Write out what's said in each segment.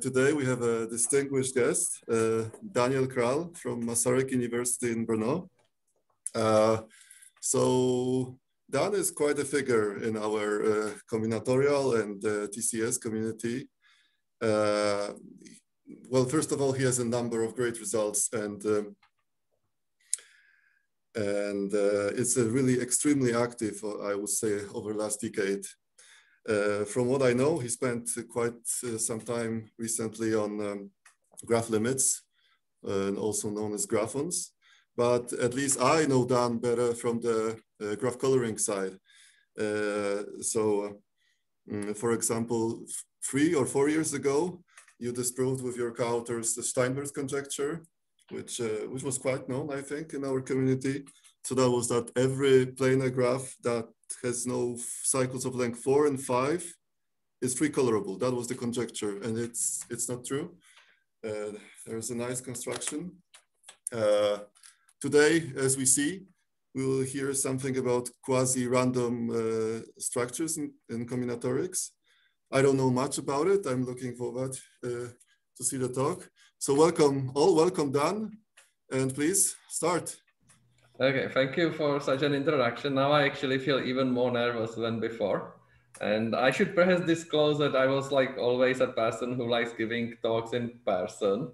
Today we have a distinguished guest, uh, Daniel Kráľ from Masaryk University in Brno. Uh, so Dan is quite a figure in our uh, combinatorial and uh, TCS community. Uh, well, first of all, he has a number of great results and um, and uh, it's a really extremely active, I would say, over the last decade. Uh, from what I know, he spent quite uh, some time recently on um, graph limits, uh, and also known as graphons. But at least I know Dan better from the uh, graph coloring side. Uh, so, um, for example, three or four years ago, you disproved with your co-authors the Steinberg conjecture, which which was quite known, I think, in our community. So that was that every planar graph that has no cycles of length four and five is three colorable. That was the conjecture, and it's it's not true. Uh, there's a nice construction. Uh, today, as we see, we will hear something about quasi-random uh, structures in, in, combinatorics. I don't know much about it. I'm looking forward uh, to see the talk. So welcome all, welcome Dan, and please start. Okay, thank you for such an introduction. Now I actually feel even more nervous than before. And I should perhaps disclose that I was like always a person who likes giving talks in person.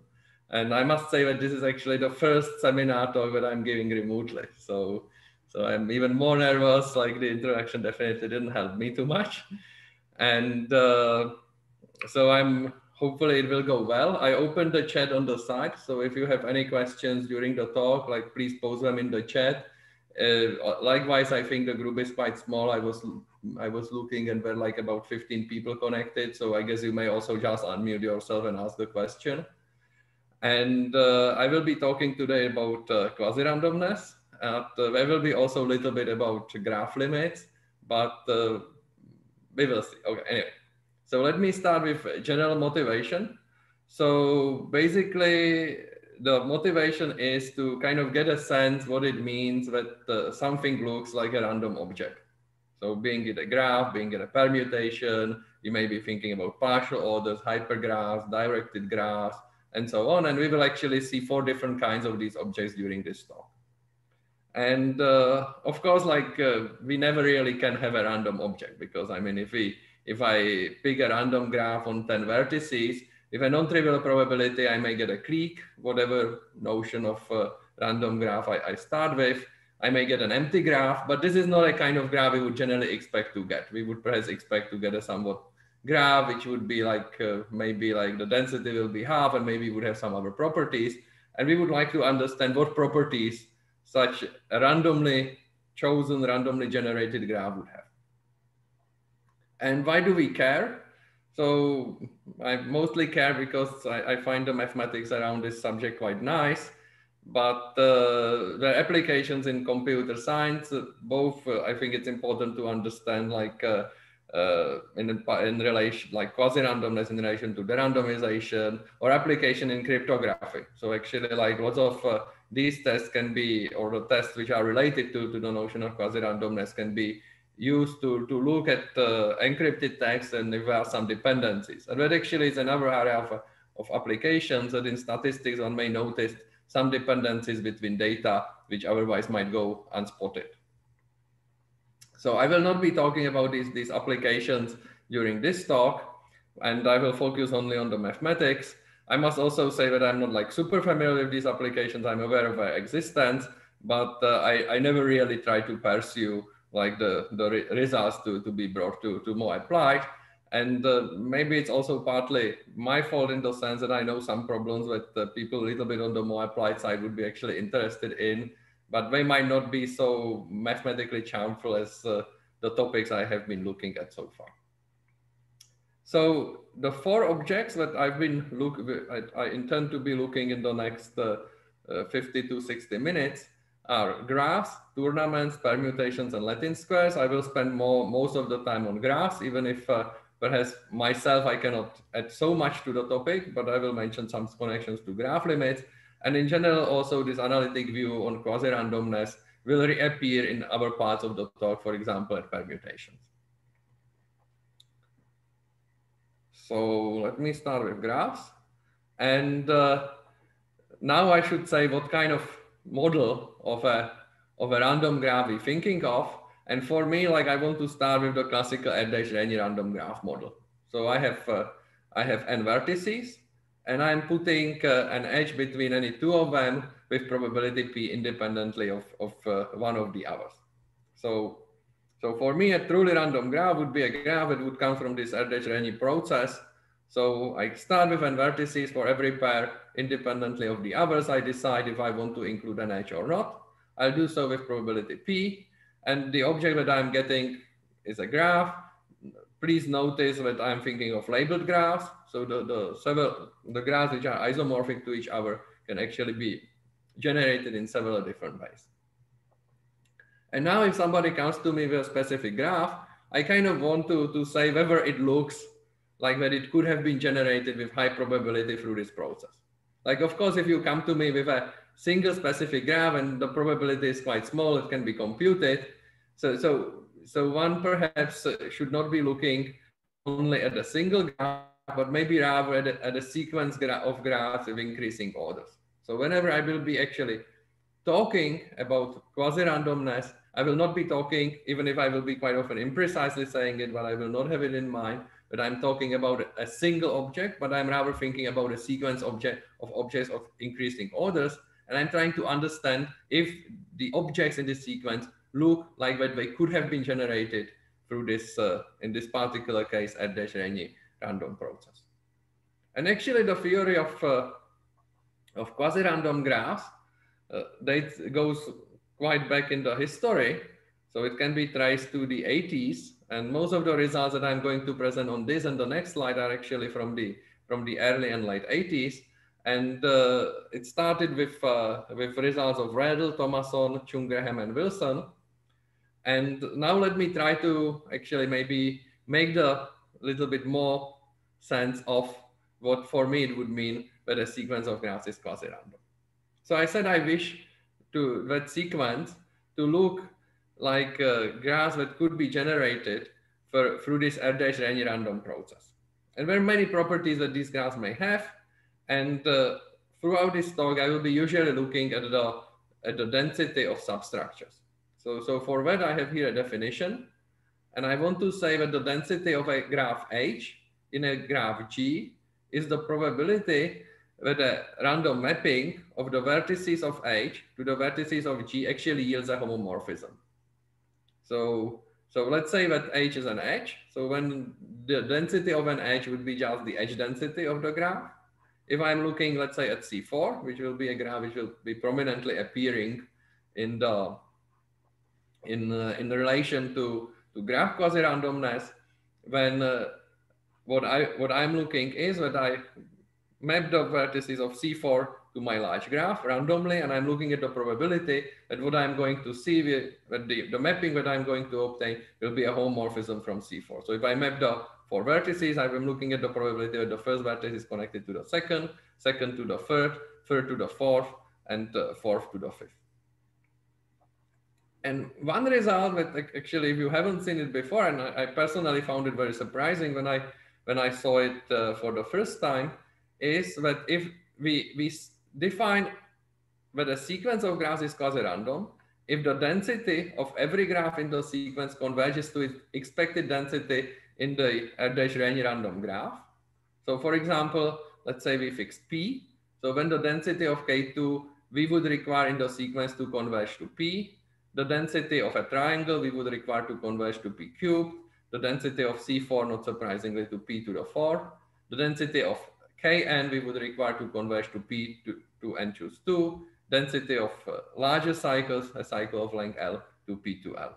And I must say that this is actually the first seminar talk that I'm giving remotely. So, so I'm even more nervous. Like the introduction definitely didn't help me too much. And uh, so I'm hopefully it will go well. I opened the chat on the side. So if you have any questions during the talk, like please post them in the chat. Uh, likewise, I think the group is quite small. I was I was looking and we're like about 15 people connected. So I guess you may also just unmute yourself and ask the question. And uh, I will be talking today about uh, quasi-randomness. Uh, there will be also a little bit about graph limits, but uh, we will see. Okay, anyway. So let me start with general motivation. So basically, the motivation is to kind of get a sense what it means that uh, something looks like a random object. So being it a graph, being it a permutation, you may be thinking about partial orders, hypergraphs, directed graphs, and so on. And we will actually see four different kinds of these objects during this talk. And uh, of course, like uh, we never really can have a random object because I mean, if we if I pick a random graph on 10 vertices, if a non-trivial probability, I may get a clique, whatever notion of uh, random graph I, I, start with. I may get an empty graph, but this is not a kind of graph we would generally expect to get. We would perhaps expect to get a somewhat graph, which would be like, uh, maybe like the density will be half and maybe would have some other properties. And we would like to understand what properties such a randomly chosen, randomly generated graph would have. And why do we care? So I mostly care because I, I find the mathematics around this subject quite nice. But uh, the applications in computer science, uh, both, uh, I think it's important to understand like uh, uh, in, in relation, like quasi-randomness in relation to the randomization or application in cryptography. So actually like lots of uh, these tests can be, or the tests which are related to, to the notion of quasi-randomness can be used to, to look at uh, encrypted text and there are some dependencies. And that actually is another area of, of applications that in statistics one may notice some dependencies between data which otherwise might go unspotted. So I will not be talking about these, these applications during this talk, and I will focus only on the mathematics. I must also say that I'm not like super familiar with these applications. I'm aware of their existence, but uh, I, I never really try to pursue like the, the re results to, to be brought to, to more applied. And uh, maybe it's also partly my fault in the sense that I know some problems that uh, people a little bit on the more applied side would be actually interested in, but they might not be so mathematically charmful as uh, the topics I have been looking at so far. So the four objects that I've been look, I, I intend to be looking in the next uh, uh, 50 to 60 minutes are graphs, tournaments, permutations, and Latin squares. I will spend more most of the time on graphs, even if uh, perhaps myself I cannot add so much to the topic, but I will mention some connections to graph limits. And in general, also this analytic view on quasi-randomness will reappear in other parts of the talk, for example, at permutations. So let me start with graphs. And uh, now I should say what kind of model of a, of a random graph we're thinking of. And for me, like I want to start with the classical Erdős-Rényi random graph model. So I have, uh, I have n vertices and I'm putting uh, an edge between any two of them with probability p independently of, of uh, one of the others. So, so for me, a truly random graph would be a graph that would come from this Erdős-Rényi process. So I start with n vertices for every pair independently of the others. I decide if I want to include an edge or not. I'll do so with probability p. And the object that I'm getting is a graph. Please notice that I'm thinking of labeled graphs. So the, the several the graphs which are isomorphic to each other can actually be generated in several different ways. And now if somebody comes to me with a specific graph, I kind of want to, to say whether it looks like that it could have been generated with high probability through this process. Like, of course, if you come to me with a single specific graph and the probability is quite small, it can be computed. So, so, so one perhaps should not be looking only at a single graph, but maybe rather at a, at a sequence of graphs of increasing orders. So whenever I will be actually talking about quasi-randomness, I will not be talking, even if I will be quite often imprecisely saying it, but I will not have it in mind, but I'm talking about a single object, but I'm rather thinking about a sequence object of objects of increasing orders. And I'm trying to understand if the objects in this sequence look like that they could have been generated through this, uh, in this particular case, Erdős-Rényi random process. And actually the theory of, uh, of quasi-random graphs, uh, that goes quite back in the history. So it can be traced to the 80s. And most of the results that I'm going to present on this and the next slide are actually from the, from the early and late 80s. And uh, it started with, uh, with results of Rödl, Thomason, Chung, Graham, and Wilson. And now let me try to actually maybe make the little bit more sense of what for me it would mean that a sequence of graphs is quasi-random. So I said I wish to that sequence to look like uh, graphs that could be generated for, through this Erdős-Rényi random process. And there are many properties that these graphs may have. And uh, throughout this talk, I will be usually looking at the, at the density of substructures. So, so for that, I have here a definition. And I want to say that the density of a graph H in a graph G is the probability that a random mapping of the vertices of H to the vertices of G actually yields a homomorphism. So, so let's say that H is an edge. So when the density of an edge would be just the edge density of the graph. If I'm looking, let's say at C4, which will be a graph which will be prominently appearing in the in uh, in relation to to graph quasi-randomness, when uh, what I what I'm looking is that I map the vertices of C4 to my large graph randomly, and I'm looking at the probability that what I'm going to see with, the, the mapping that I'm going to obtain will be a homomorphism from C4. So if I map the four vertices, I'm looking at the probability that the first vertex is connected to the second, second to the third, third to the fourth, and uh, fourth to the fifth. And one result that actually, if you haven't seen it before, and I, I personally found it very surprising when I when I saw it uh, for the first time, is that if we we define a sequence of graphs is quasi-random, if the density of every graph in the sequence converges to its expected density in the uh, Erdős-Rényi random graph. So for example, let's say we fix P. So when the density of K2, we would require in the sequence to converge to P the density of a triangle we would require to converge to p cubed, the density of C4, not surprisingly, to p to the 4, the density of Kn we would require to converge to p to, to n choose 2, density of uh, larger cycles, a cycle of length L to p to L.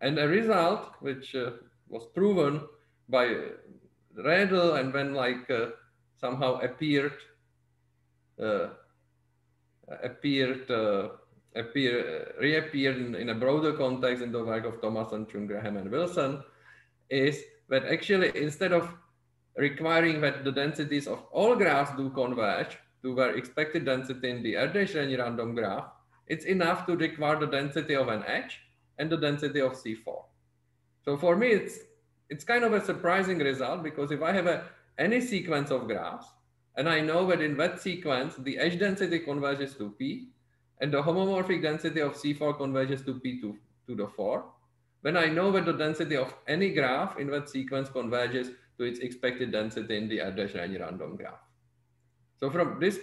And a result which uh, was proven by Rödl and then like uh, somehow appeared uh, appeared uh, appear, reappeared in, in, a broader context in the work of Thomas and Chung, Graham, and Wilson, is that actually instead of requiring that the densities of all graphs do converge to their expected density in the Erdős-Rényi random graph, it's enough to require the density of an edge and the density of C4. So for me, it's it's kind of a surprising result because if I have a, any sequence of graphs, and I know that in that sequence, the edge density converges to P, and the homomorphic density of C4 converges to P to, to the 4, when I know that the density of any graph in that sequence converges to its expected density in the range random graph. So from this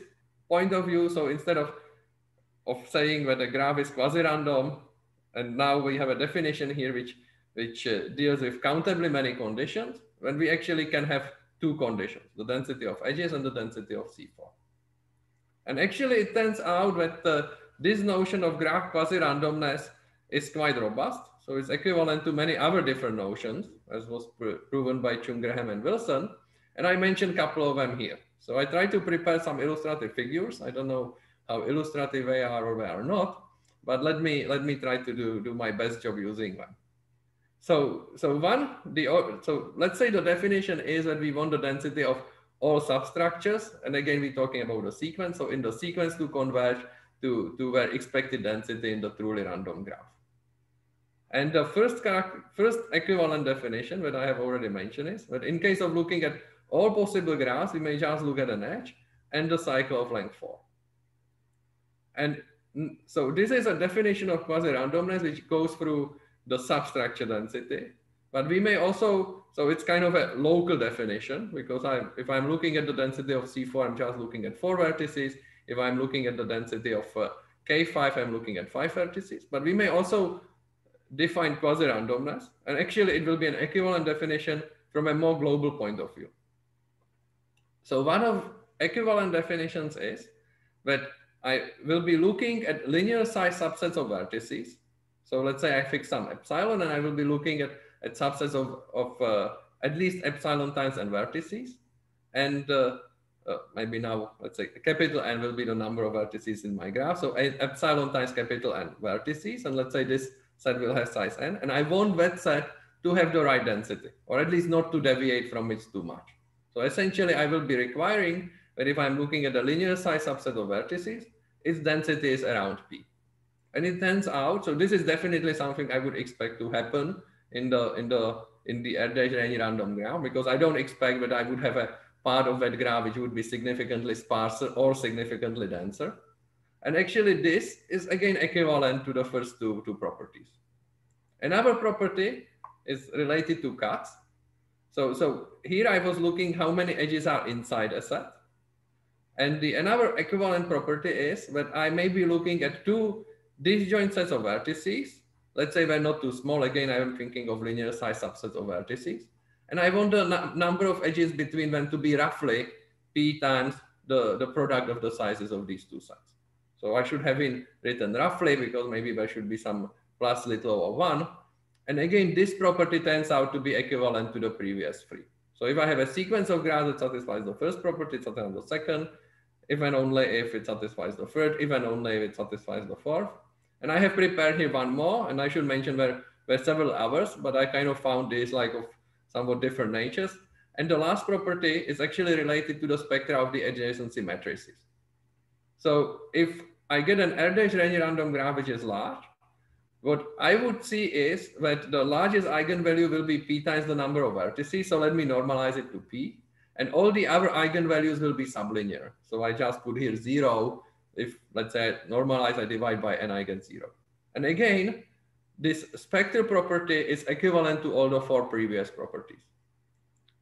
point of view, so instead of, of saying that a graph is quasi-random, and now we have a definition here which, which uh, deals with countably many conditions, when we actually can have two conditions, the density of edges and the density of C4. And actually it turns out that uh, this notion of graph quasi-randomness is quite robust. So it's equivalent to many other different notions, as was pr proven by Chung, Graham, and Wilson. And I mentioned a couple of them here. So I try to prepare some illustrative figures. I don't know how illustrative they are or they are not, but let me let me try to do, do my best job using them. So, so one, the so let's say the definition is that we want the density of all substructures. And again, we're talking about the sequence. So in the sequence to converge to, to their expected density in the truly random graph. And the first, first equivalent definition that I have already mentioned is that in case of looking at all possible graphs, we may just look at an edge and the cycle of length four. And so this is a definition of quasi-randomness which goes through the substructure density. But we may also, so it's kind of a local definition because I, if I'm looking at the density of C4, I'm just looking at four vertices. If I'm looking at the density of uh, K5, I'm looking at five vertices. But we may also define quasi-randomness. And actually it will be an equivalent definition from a more global point of view. So one of equivalent definitions is that I will be looking at linear size subsets of vertices. So let's say I fix some epsilon and I will be looking at, at subsets of, of uh, at least epsilon times n vertices. And uh, uh, maybe now, let's say capital N will be the number of vertices in my graph. So epsilon times capital N vertices. And let's say this set will have size n. And I want that set to have the right density, or at least not to deviate from it too much. So essentially, I will be requiring that if I'm looking at a linear size subset of vertices, its density is around P. And it turns out, so this is definitely something I would expect to happen in the in the in the range random graph because I don't expect that I would have a part of that graph which would be significantly sparser or significantly denser. And actually this is again equivalent to the first two, two properties. Another property is related to cuts. So, so here I was looking how many edges are inside a set. And the another equivalent property is that I may be looking at two disjoint sets of vertices. Let's say they're not too small. Again, I am thinking of linear size subsets of vertices. And I want the number of edges between them to be roughly p times the, the product of the sizes of these two sets. So I should have been written roughly because maybe there should be some plus little or one. And again, this property turns out to be equivalent to the previous three. So if I have a sequence of graphs that satisfies the first property, it satisfies the second, if and only if it satisfies the third, if and only if it satisfies the fourth. And I have prepared here one more, and I should mention there were several others, but I kind of found these like of somewhat different natures. And the last property is actually related to the spectra of the adjacency matrices. So if I get an Erdős-Rényi random graph which is large, what I would see is that the largest eigenvalue will be p times the number of vertices. So let me normalize it to p. And all the other eigenvalues will be sublinear. So I just put here zero. If let's say normalize, I divide by n eigen zero. And again, this spectral property is equivalent to all the four previous properties.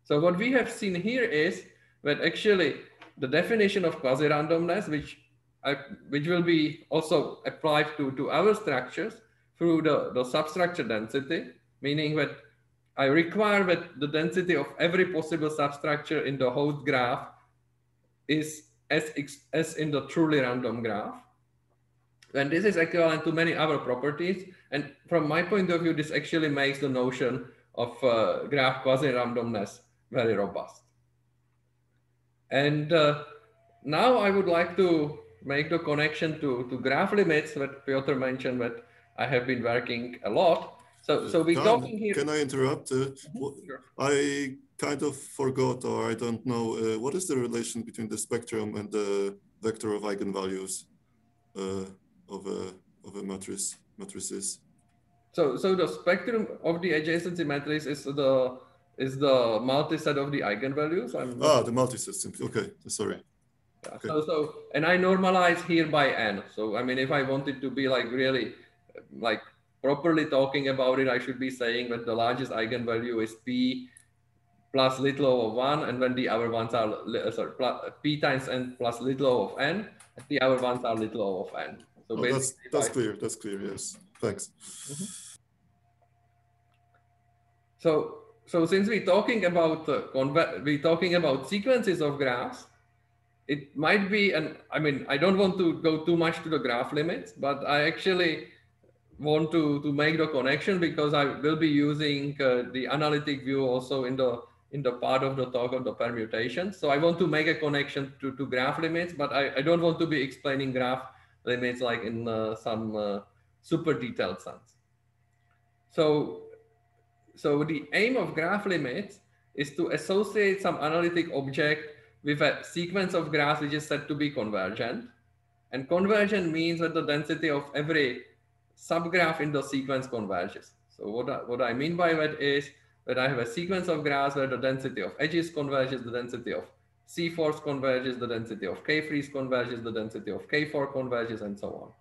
So what we have seen here is that actually the definition of quasi-randomness, which uh, which will be also applied to, to other structures through the, the substructure density, meaning that I require that the density of every possible substructure in the host graph is as, as in the truly random graph. And this is equivalent to many other properties. And from my point of view, this actually makes the notion of uh, graph quasi-randomness very robust. And uh, now I would like to make the connection to, to graph limits that Piotr mentioned that I have been working a lot. So, so we're talking here. Can I interrupt? Uh, sure. I kind of forgot, or I don't know, uh, what is the relation between the spectrum and the vector of eigenvalues uh, of a of a matrix matrices? So, so the spectrum of the adjacency matrix is the is the multiset of the eigenvalues. I'm ah, the multiset. Okay, sorry. Yeah. Okay. So, so, and I normalize here by n. So, I mean, if I wanted to be like really, like properly talking about it, I should be saying that the largest eigenvalue is p plus little over one, and when the other ones are uh, sorry, plus, p times n plus little o of n, the other ones are little o of n. So oh, that's that's clear. That's clear. Yes. Thanks. Mm -hmm. So so since we're talking about uh, we're talking about sequences of graphs, it might be, and I mean, I don't want to go too much to the graph limits, but I actually want to, to make the connection because I will be using uh, the analytic view also in the in the part of the talk of the permutation. So I want to make a connection to, to graph limits, but I, I don't want to be explaining graph limits like in uh, some uh, super detailed sense. So so the aim of graph limits is to associate some analytic object with a sequence of graphs which is said to be convergent. And convergent means that the density of every subgraph in the sequence converges. So what I, what I mean by that is that I have a sequence of graphs where the density of edges converges, the density of C4s converges, the density of K3s converges, the density of K4 converges, and so on.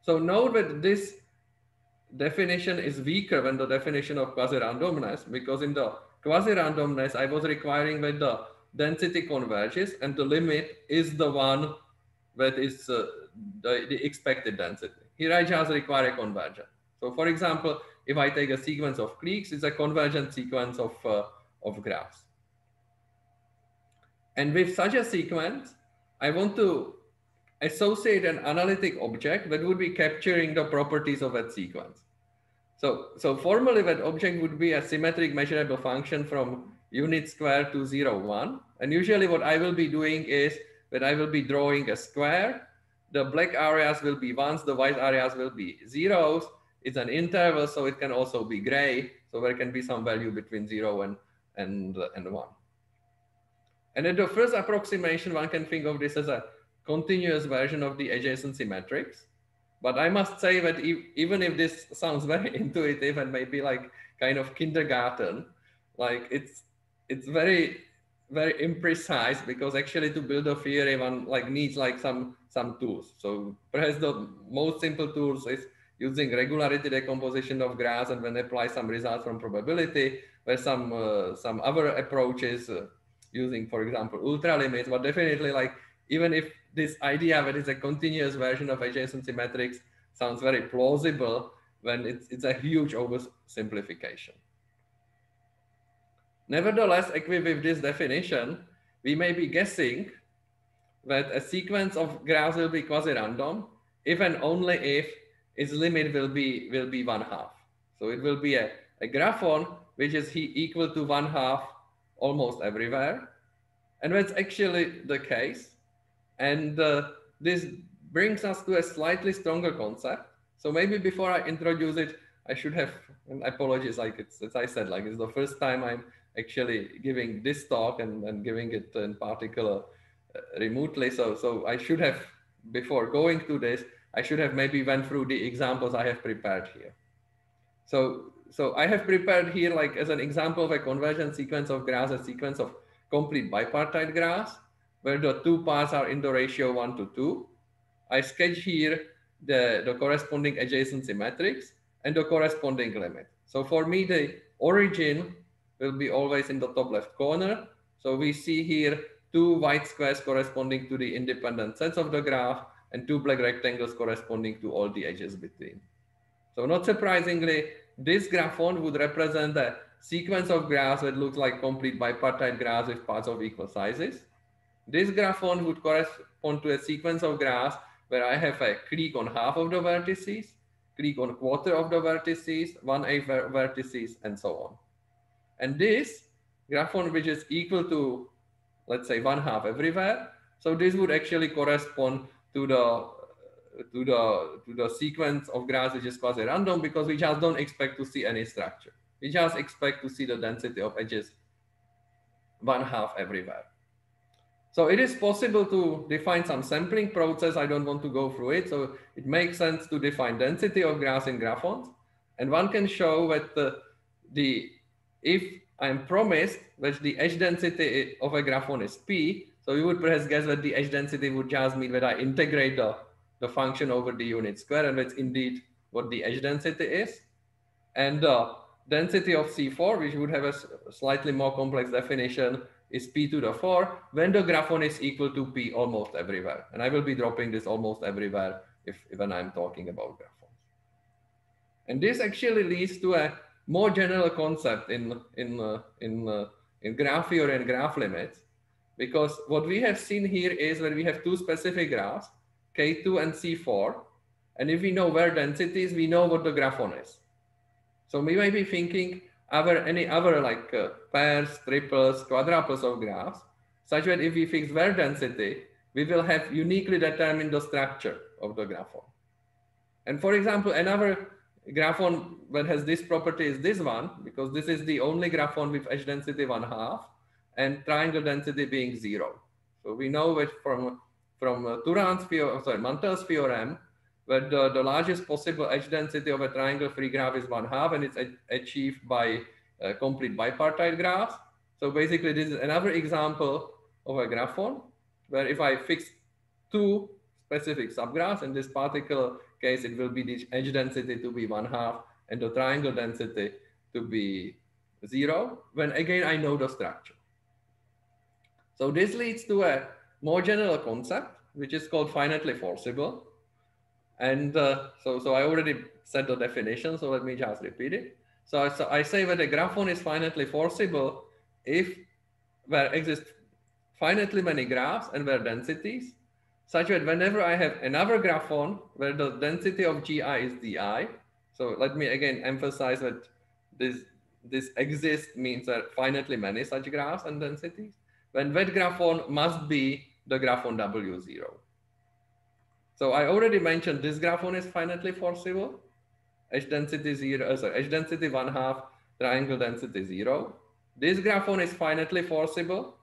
So note that this definition is weaker than the definition of quasi-randomness because in the quasi-randomness, I was requiring that the density converges and the limit is the one that is uh, the, the expected density. Here I just require a convergence. So for example, if I take a sequence of cliques, it's a convergent sequence of, uh, of graphs. And with such a sequence, I want to associate an analytic object that would be capturing the properties of that sequence. So, so formally that object would be a symmetric measurable function from unit square to zero, one. And usually what I will be doing is that I will be drawing a square. The black areas will be ones, the white areas will be zeros. It's an interval, so it can also be gray. So there can be some value between zero and, and, and one. And in the first approximation, one can think of this as a continuous version of the adjacency matrix. But I must say that even if this sounds very intuitive and maybe like kind of kindergarten, like it's it's very very imprecise because actually to build a theory one like needs like some some tools. So perhaps the most simple tools is using regularity decomposition of graphs and then apply some results from probability. Where some uh, some other approaches uh, using, for example, ultra limits, but definitely like even if this idea that it's a continuous version of adjacency matrix sounds very plausible when it's, it's a huge oversimplification. Nevertheless, equipped with this definition, we may be guessing that a sequence of graphs will be quasi-random if and only if its limit will be will be one half. So it will be a, a graphon which is equal to one half almost everywhere. And that's actually the case. And uh, this brings us to a slightly stronger concept. So maybe before I introduce it, I should have, and apologies, like it's, as I said, like it's the first time I'm actually giving this talk and, and giving it in particular remotely. So, so I should have, before going to this, I should have maybe went through the examples I have prepared here. So, so I have prepared here like as an example of a convergent sequence of graphs, a sequence of complete bipartite graphs where the two parts are in the ratio one to two. I sketch here the, the corresponding adjacency matrix and the corresponding limit. So for me, the origin will be always in the top left corner. So we see here two white squares corresponding to the independent sets of the graph and two black rectangles corresponding to all the edges between. So not surprisingly, this graphon would represent a sequence of graphs that looks like complete bipartite graphs with parts of equal sizes. This graphon would correspond to a sequence of graphs where I have a clique on half of the vertices, clique on quarter of the vertices, one eighth vertices, and so on. And this graphon, which is equal to, let's say, one half everywhere. So this would actually correspond to the to the to the sequence of graphs which is quasi random because we just don't expect to see any structure. We just expect to see the density of edges one half everywhere. So it is possible to define some sampling process. I don't want to go through it. So it makes sense to define density of graphs in graphons. And one can show that the, the if I am promised that the edge density of a graphon is P. So we would perhaps guess that the edge density would just mean that I integrate the, the function over the unit square and that's indeed what the edge density is. And the density of C4, which would have a slightly more complex definition, is P to the 4 when the graphon is equal to P almost everywhere. And I will be dropping this almost everywhere if when I'm talking about graphons. And this actually leads to a more general concept in, in, uh, in, uh, in graph theory and graph limits. Because what we have seen here is when we have two specific graphs, K2 and C4, and if we know where density is, we know what the graphon is. So we might be thinking, other any other like uh, pairs, triples, quadruples of graphs, such that if we fix where density, we will have uniquely determined the structure of the graphon. And for example, another graphon that has this property is this one, because this is the only graphon with edge density one half and triangle density being zero. So we know that from, from uh, Turan's theorem, sorry, Mantel's theorem, that the, the largest possible edge density of a triangle free graph is one half and it's achieved by uh, complete bipartite graphs. So basically this is another example of a graphon where if I fix two specific subgraphs, in this particular case, it will be the edge density to be one half and the triangle density to be zero, when again, I know the structure. So this leads to a more general concept, which is called finitely forcible. And uh, so, so I already said the definition, so let me just repeat it. So, so I say that a graphon is finitely forcible if there exist finitely many graphs and their densities, such that whenever I have another graphon where the density of gi is di, so let me again emphasize that this, this exists means that finitely many such graphs and densities, when that graphon must be the graphon W0. So I already mentioned this graphon is finitely forcible. Edge density zero, uh, sorry, edge density one half, triangle density zero. This graphon is finitely forcible.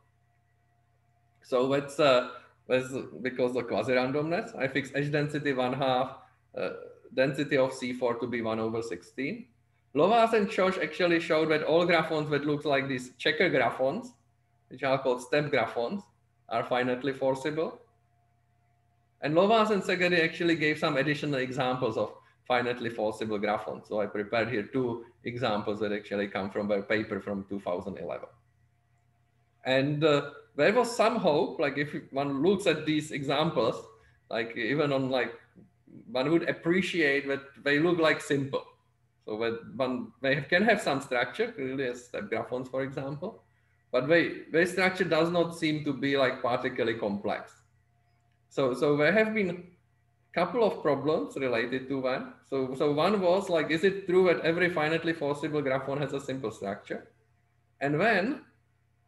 So that's, uh, that's because of quasi-randomness. I fix edge density one half, uh, density of C4 to be one over 16. Lovász and Sós actually showed that all graphons that look like these checker graphons, which are called step graphons, are finitely forcible. And Lovász and Szegedy actually gave some additional examples of finitely forcible graphons. So I prepared here two examples that actually come from a paper from 2011. And uh, there was some hope, like if one looks at these examples, like even on like, one would appreciate that they look like simple. So that one they can have some structure, clearly as step graphons, for example, but they, their structure does not seem to be like particularly complex. So, so there have been a couple of problems related to one. So, so one was like, is it true that every finitely forcible graphon has a simple structure? And then,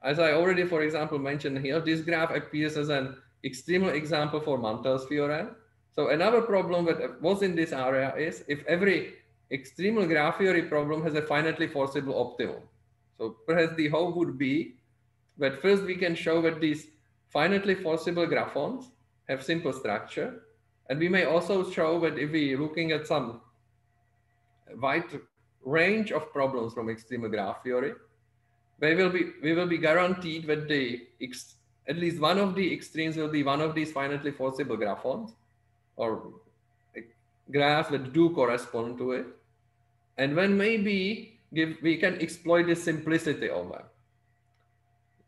as I already, for example, mentioned here, this graph appears as an extreme example for Mantel's theorem. So another problem that was in this area is if every extremal graph theory problem has a finitely forcible optimum. So perhaps the hope would be that first we can show that these finitely forcible graphons have simple structure. And we may also show that if we're looking at some wide range of problems from extreme graph theory, we will be, we will be guaranteed that the at least one of the extremes will be one of these finitely forcible graphons or graphs that do correspond to it. And then maybe give, we can exploit the simplicity of them.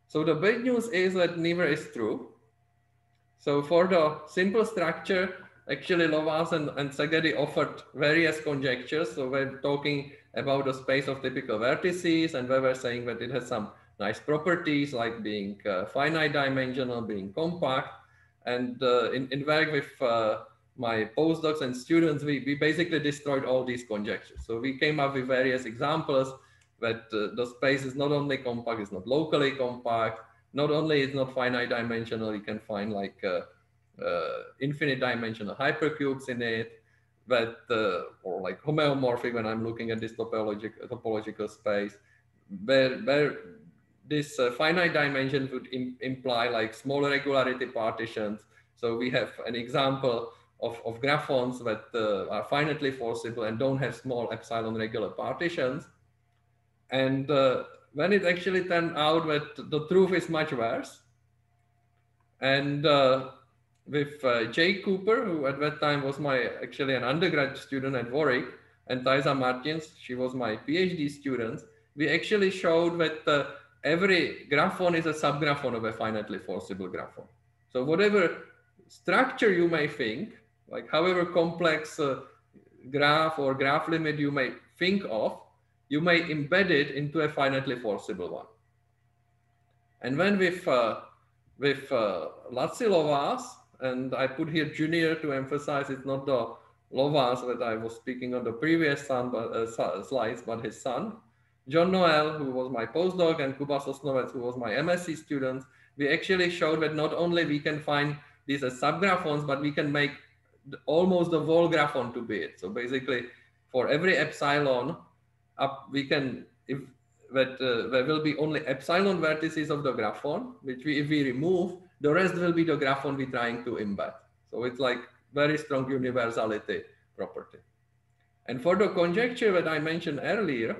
So the bad news is that neither is true. So for the simple structure, actually Lovász and, and Szegedy offered various conjectures. So we're talking about the space of typical vertices and we were saying that it has some nice properties like being uh, finite dimensional, being compact. And uh, in, in work with uh, my postdocs and students, we, we basically destroyed all these conjectures. So we came up with various examples that uh, the space is not only compact, it's not locally compact, not only is not finite dimensional, you can find like uh, infinite dimensional hypercubes in it, but uh, or like homeomorphic when I'm looking at this topological topological space, where where this uh, finite dimension would Im imply like small regularity partitions. So we have an example of, of graphons that uh, are finitely forcible and don't have small epsilon regular partitions. And uh, when it actually turned out that the truth is much worse. And uh, with uh, Jake Cooper, who at that time was my actually an undergrad student at Warwick, and Taísa Martins, she was my PhD student, we actually showed that uh, every graphon is a subgraphon of a finitely forcible graphon. So whatever structure you may think, like however complex uh, graph or graph limit you may think of, you may embed it into a finitely forcible one. And when with, uh, with uh, Laci Lovász, and I put here junior to emphasize it's not the Lovász that I was speaking on the previous son, but, uh, slides, but his son. John Noel, who was my postdoc, and Kuba Sosnovec, who was my MSc student, we actually showed that not only we can find these as subgraphons, but we can make almost the whole graphon to be it. So basically, for every epsilon, up we can if that uh, there will be only epsilon vertices of the graphon, which we if we remove, the rest will be the graphon we're trying to embed. So it's like very strong universality property. And for the conjecture that I mentioned earlier,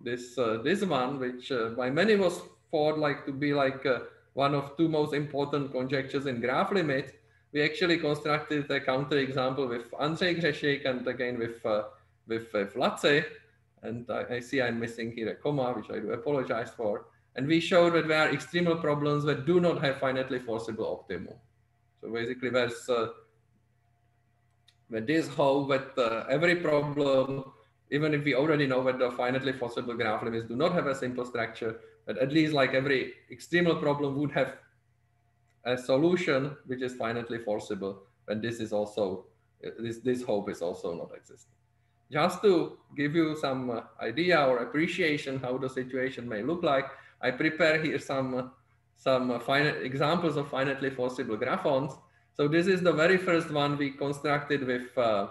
this uh, this one, which uh, by many was thought like to be like uh, one of two most important conjectures in graph limit, we actually constructed a counterexample with Andrzej Grzesik and again with uh, with, with Laci. And I, I, see I'm missing here a comma, which I do apologize for. And we showed that there are extremal problems that do not have finitely forcible optimum. So basically, there's uh, that is how that uh, every problem, even if we already know that the finitely forcible graph limits do not have a simple structure, but at least like every extremal problem would have a solution which is finitely forcible. And this is also, this, this hope is also not existing. Just to give you some uh, idea or appreciation how the situation may look like, I prepare here some, uh, some uh, finite examples of finitely forcible graphons. So this is the very first one we constructed with, uh,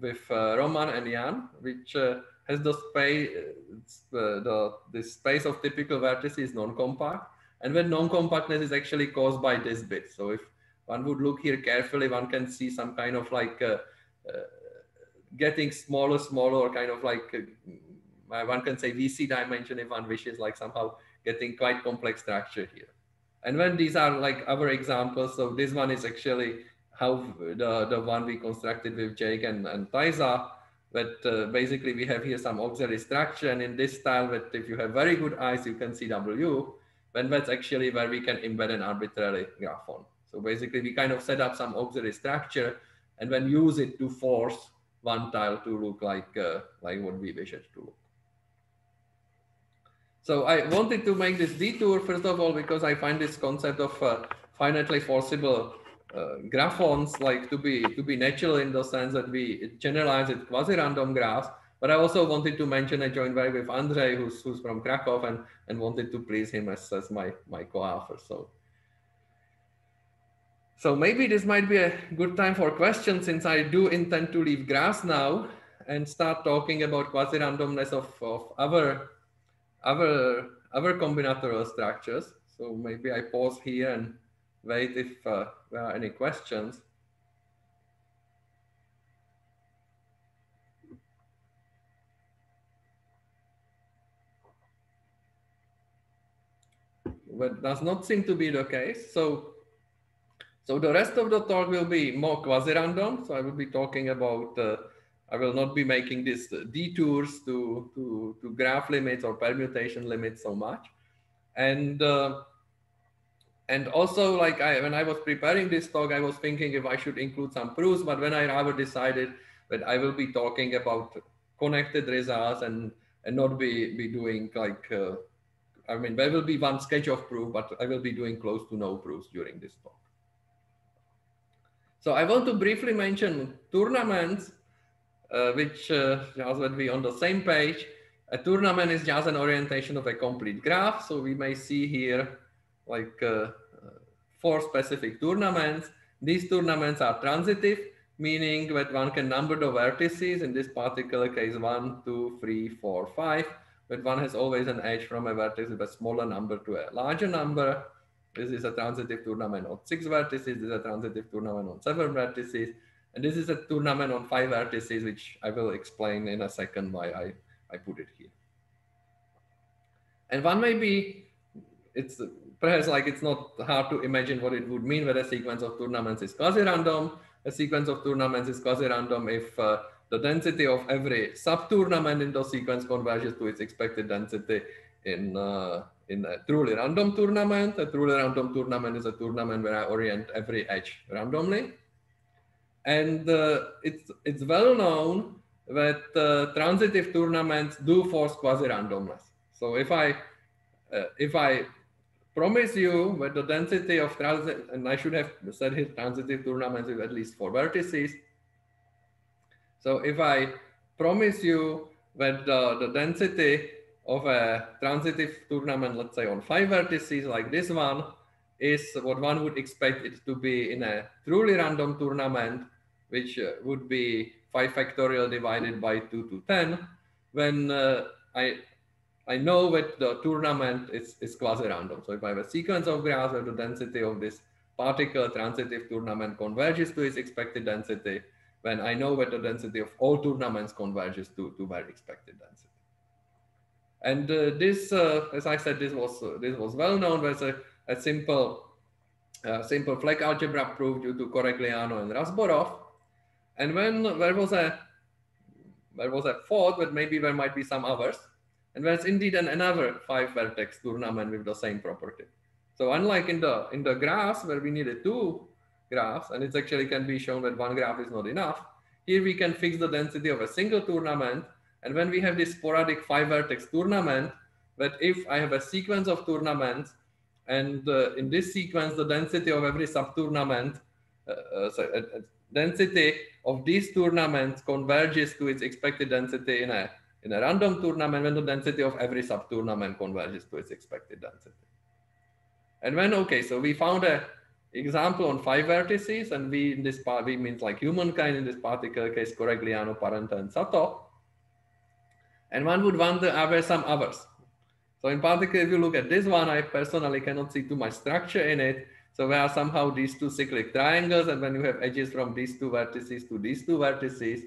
with uh, Roman and Jan, which uh, has the space, the, the space of typical vertices non-compact. And when non-compactness is actually caused by this bit. So if one would look here carefully, one can see some kind of like uh, uh, getting smaller, smaller, kind of like uh, one can say VC dimension if one wishes, like somehow getting quite complex structure here. And when these are like other examples, so this one is actually how the, the one we constructed with Jake and, and Taísa, but uh, basically we have here some auxiliary structure and in this style that if you have very good eyes, you can see W when that's actually where we can embed an arbitrary graphon. So basically we kind of set up some auxiliary structure and then use it to force one tile to look like, uh, like what we wish it to look. So I wanted to make this detour, first of all, because I find this concept of uh, finitely forcible uh, graphons like to be to be natural in the sense that we generalize it quasi-random graphs but I also wanted to mention I joined by with Andrzej, who's, who's from Krakow, and, and wanted to please him as, as my, my co-author. So, so maybe this might be a good time for questions since I do intend to leave graphs now and start talking about quasi-randomness of, of other, other, other combinatorial structures. So maybe I pause here and wait if uh, there are any questions. but does not seem to be the case. So, so the rest of the talk will be more quasi-random. So I will be talking about, uh, I will not be making these detours to, to, to graph limits or permutation limits so much. And, uh, and also like I, when I was preparing this talk, I was thinking if I should include some proofs, but when I rather decided that I will be talking about connected results and, and not be, be doing like uh, I mean, there will be one sketch of proof, but I will be doing close to no proofs during this talk. So I want to briefly mention tournaments, which uh, just will be on the same page. A tournament is just an orientation of a complete graph. So we may see here like uh, four specific tournaments. These tournaments are transitive, meaning that one can number the vertices, in this particular case, one, two, three, four, five but one has always an edge from a vertex with a smaller number to a larger number. This is a transitive tournament on six vertices. This is a transitive tournament on seven vertices. And this is a tournament on five vertices, which I will explain in a second why I, I put it here. And one may be, it's perhaps like it's not hard to imagine what it would mean when a sequence of tournaments is quasi-random. A sequence of tournaments is quasi-random if uh, the density of every sub-tournament in the sequence converges to its expected density in uh, in a truly random tournament. A truly random tournament is a tournament where I orient every edge randomly. And uh, it's, it's well known that uh, transitive tournaments do force quasi-randomness. So if I, uh, if I promise you that the density of transit, and I should have said here transitive tournaments with at least four vertices. So if I promise you that the density of a transitive tournament, let's say on five vertices like this one, is what one would expect it to be in a truly random tournament, which uh, would be 5 factorial divided by 2 to 10, when uh, I, I know that the tournament is, is quasi-random. So if I have a sequence of graphs where the density of this particle transitive tournament converges to its expected density, when I know that the density of all tournaments converges to, to their expected density. And uh, this, uh, as I said, this was uh, this was well known as a, a simple simple flag algebra proof due to Coregliano and Razborov. And when there was a there was a thought that maybe there might be some others, and there's indeed an, another five vertex tournament with the same property. So unlike in the in the graphs where we needed two graphs, and it actually can be shown that one graph is not enough, here we can fix the density of a single tournament. And when we have this sporadic five vertex tournament, that if I have a sequence of tournaments, and uh, in this sequence, the density of every sub-tournament, uh, uh, uh, density of these tournaments converges to its expected density in a, in a random tournament, when the density of every sub-tournament converges to its expected density. And when, okay, so we found a example on five vertices, and we in this part, we means like humankind in this particular case, Coregliano, Parente, and Sato. And one would wonder, are there some others? So in particular, if you look at this one, I personally cannot see too much structure in it. So there are somehow these two cyclic triangles, and when you have edges from these two vertices to these two vertices,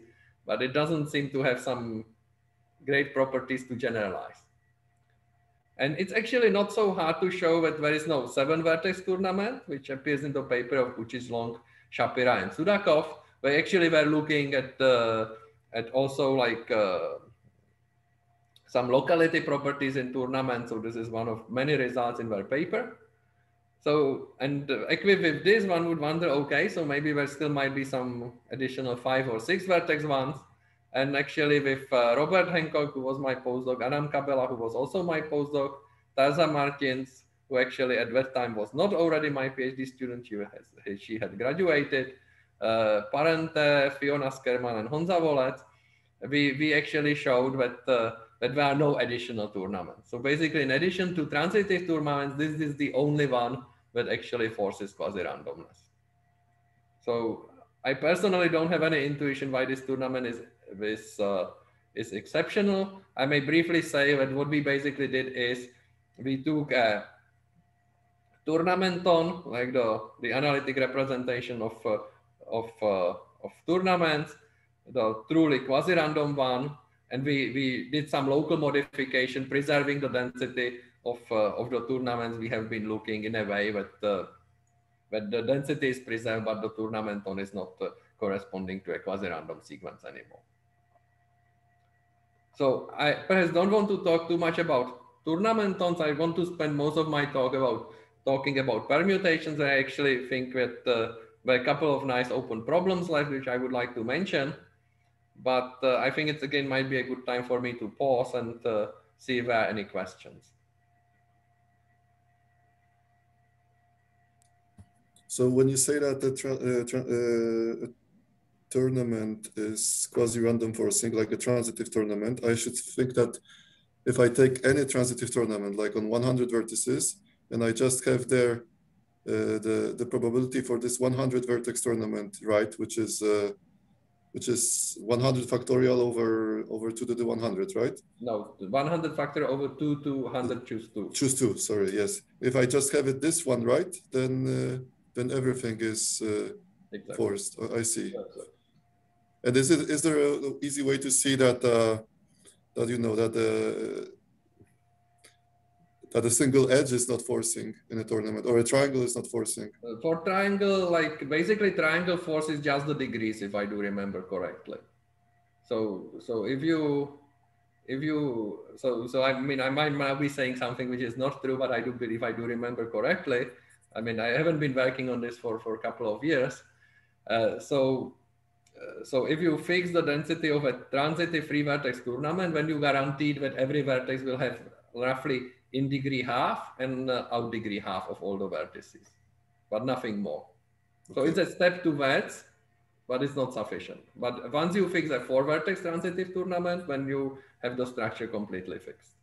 but it doesn't seem to have some great properties to generalize. And it's actually not so hard to show that there is no seven vertex tournament, which appears in the paper of Bucić-Long, Shapira, and Sudakov. They actually were looking at uh, at also like uh, some locality properties in tournaments. So this is one of many results in their paper. So, and equipped with this, one would wonder, okay, so maybe there still might be some additional five or six vertex ones. And actually with uh, Robert Hancock, who was my postdoc, Adam Kabela, who was also my postdoc, Taísa Martins, who actually at that time was not already my PhD student, she, has, she had graduated, uh, Parente, Fiona Skerman, and Honza Volec, we, we actually showed that uh, that there are no additional tournaments. So basically, in addition to transitive tournaments, this is the only one that actually forces quasi-randomness. So I personally don't have any intuition why this tournament is is uh, is exceptional. I may briefly say that what we basically did is we took a tournamenton, like the the analytic representation of uh, of uh, of tournaments, the truly quasi-random one, and we, we did some local modification, preserving the density of, uh, of the tournaments. We have been looking in a way that, uh, the density is present, but the tournamenton is not uh, corresponding to a quasi-random sequence anymore. So I perhaps don't want to talk too much about tournamentons. I want to spend most of my talk about talking about permutations. I actually think that uh, there are a couple of nice open problems left, which I would like to mention. But uh, I think it's again might be a good time for me to pause and uh, see if there are any questions. So when you say that the uh, uh tournament is quasi-random for a single, like a transitive tournament, I should think that if I take any transitive tournament, like on 100 vertices, and I just have there uh, the, the probability for this 100 vertex tournament, right, which is uh, which is 100 factorial over over 2 to the 100, right? No, 100 factorial over 2 to 100 choose 2. Choose 2, sorry, yes. If I just have it this one, right, then uh, then everything is uh, exactly. forced. I see. Exactly. And is it is there an easy way to see that uh, that you know that the that a single edge is not forcing in a tournament or a triangle is not forcing uh, for triangle like basically triangle force is just the degrees if i do remember correctly so so if you if you so so i mean i might now be saying something which is not true but i do believe i do remember correctly i mean i haven't been working on this for for a couple of years uh, so uh, so if you fix the density of a transitive free vertex tournament when you guaranteed that every vertex will have roughly in degree half and uh, out degree half of all the vertices, but nothing more. Okay. So it's a step towards, but it's not sufficient. But once you fix a four vertex transitive tournament, when you have the structure completely fixed.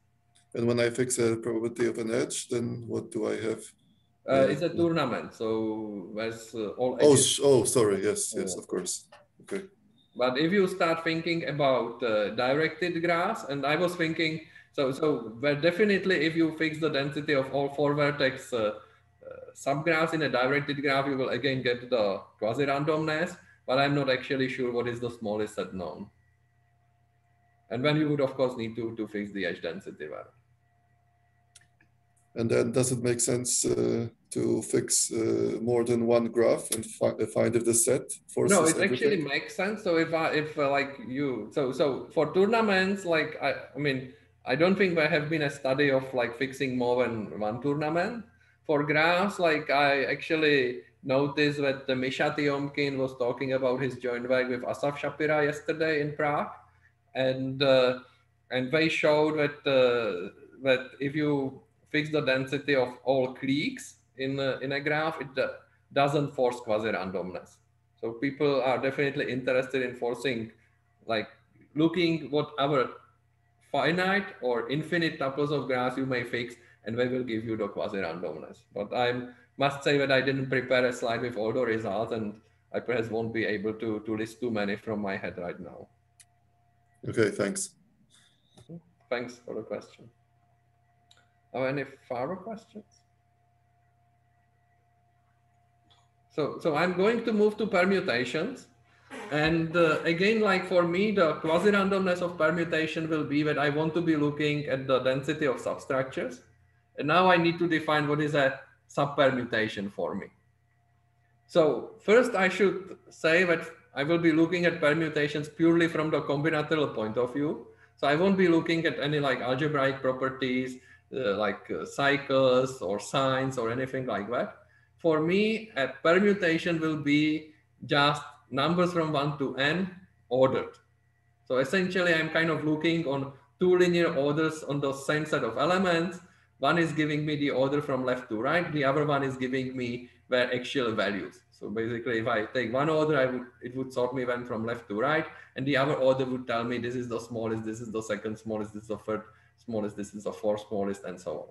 And when I fix a probability of an edge, then what do I have? Uh, it's a tournament, so there's uh, all. Oh, oh, sorry. Yes, yes, of course. Okay. But if you start thinking about uh, directed graphs, and I was thinking so, so but definitely if you fix the density of all four vertex uh, uh, subgraphs in a directed graph, you will again get the quasi-randomness, but I'm not actually sure what is the smallest set known. And then you would of course need to, to fix the edge density value. And then does it make sense uh, to fix uh, more than one graph and fi find if the set forces No, it everything? actually makes sense. So if I, if uh, like you, so so for tournaments, like I, I mean, I don't think there have been a study of like fixing more than one tournament. For graphs, like I actually noticed that the Misha Tyomkyn was talking about his joint work with Asaf Shapira yesterday in Prague, and uh, and they showed that uh, that if you fix the density of all cliques in a, in a graph, it uh, doesn't force quasi-randomness. So people are definitely interested in forcing, like looking what our finite or infinite tuples of graphs you may fix and they will give you the quasi-randomness. But I must say that I didn't prepare a slide with all the results and I perhaps won't be able to, to list too many from my head right now. Okay, thanks. Thanks for the question. Are any further questions? So, so I'm going to move to permutations. And uh, again, like for me, the quasi-randomness of permutation will be that I want to be looking at the density of substructures. And now I need to define what is a subpermutation for me. So first I should say that I will be looking at permutations purely from the combinatorial point of view. So I won't be looking at any like algebraic properties, uh, like uh, cycles or signs or anything like that. For me, a permutation will be just numbers from 1 to n ordered. So essentially, I'm kind of looking on two linear orders on the same set of elements. One is giving me the order from left to right. The other one is giving me their actual values. So basically, if I take one order, I would it would sort me then from left to right, and the other order would tell me this is the smallest, this is the second smallest, this is the third smallest, this is the fourth smallest, and so on.